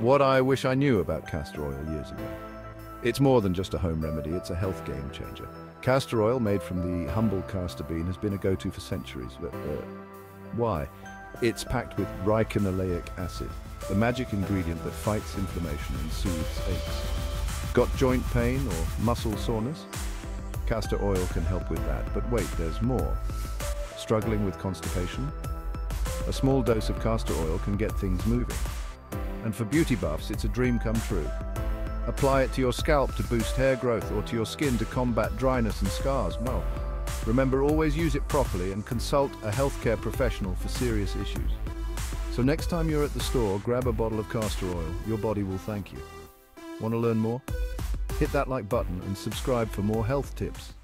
What I wish I knew about castor oil years ago. It's more than just a home remedy, it's a health game changer. Castor oil made from the humble castor bean has been a go-to for centuries, but uh, why? It's packed with ricinoleic acid, the magic ingredient that fights inflammation and soothes aches. Got joint pain or muscle soreness? Castor oil can help with that, but wait, there's more. Struggling with constipation? A small dose of castor oil can get things moving. And for beauty buffs, it's a dream come true. Apply it to your scalp to boost hair growth or to your skin to combat dryness and scars. Well, remember always use it properly and consult a healthcare professional for serious issues. So next time you're at the store, grab a bottle of castor oil. Your body will thank you. Want to learn more? Hit that like button and subscribe for more health tips.